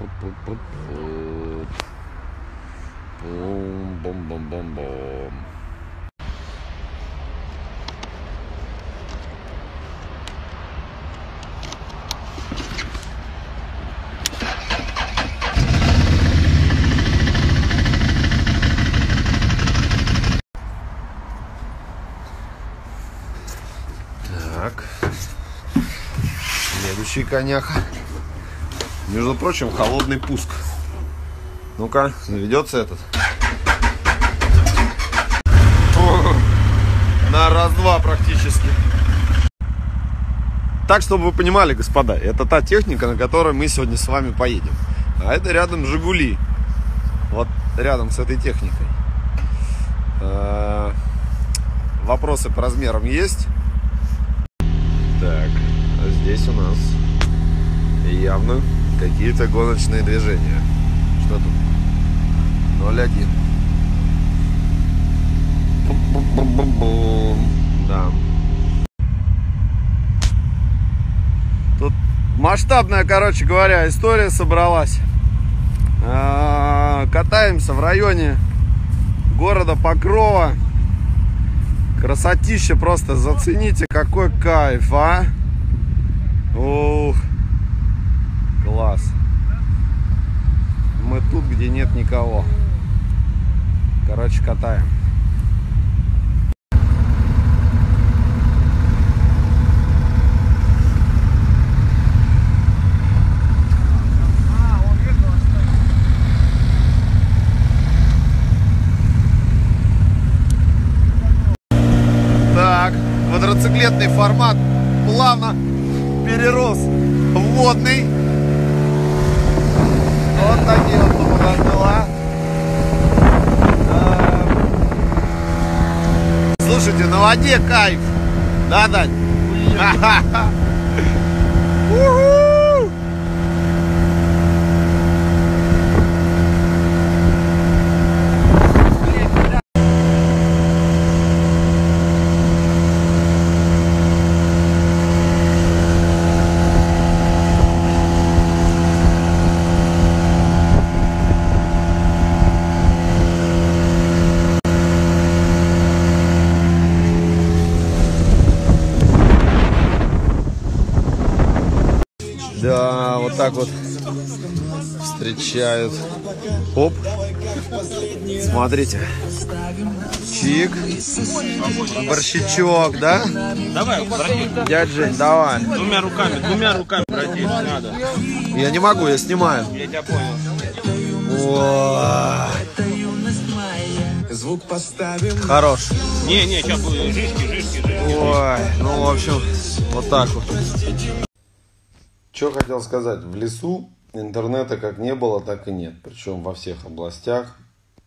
Бум-бум-бум-бум-бум. Так. Следующий коняха. Между прочим, холодный пуск. Ну-ка, заведется этот. На раз-два практически. Так, чтобы вы понимали, господа, это та техника, на которой мы сегодня с вами поедем. А это рядом Жигули. Вот рядом с этой техникой. Э, Вопросы по размерам есть? Так, а здесь у нас явно какие-то гоночные движения. Что тут? 0-1. Бум-бум-бум-бум. Да. Тут масштабная, короче говоря, история собралась. А, Катаемся в районе города Покрова. Красотища просто, зацените, какой кайф, а! Ух, класс. Мы тут, где нет никого. Короче, катаем. Так, квадроциклетный формат плавно перерос в водный. Вот такие вот дела. Да. Слушайте, на воде кайф. Да, Дань? Да, вот так вот встречают. Оп. Смотрите. Чик. Борщичок, да? Давай, брони. Дядь Жень, давай. Двумя руками, двумя руками пройти надо. Я не могу, я снимаю. Я тебя понял. О, Хорош. Не, не, сейчас будет жишки, жишки, жишки. Ой, ну, в общем, вот так вот. Что хотел сказать. В лесу интернета как не было, так и нет. Причем во всех областях.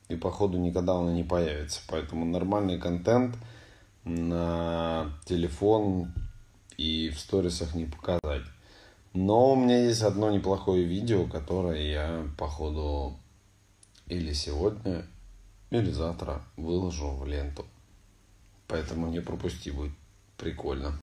И, походу, никогда он и не появится. Поэтому нормальный контент на телефон и в сторисах не показать. Но у меня есть одно неплохое видео, которое я, походу, или сегодня, или завтра выложу в ленту. Поэтому не пропусти, будет прикольно.